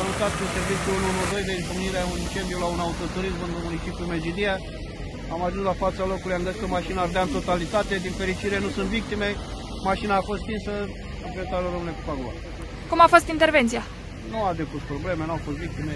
salutat cu serviciul 112 de izbucnire a un incendiu la un autoturism în municipiul Megidia. Am ajuns la fața locului, am găsit că mașina ardea în totalitate, din fericire nu sunt victime, mașina a fost stinsă, proprietarul rămâne cu paguba. Cum a fost intervenția? Nu a depus probleme, nu au fost victime,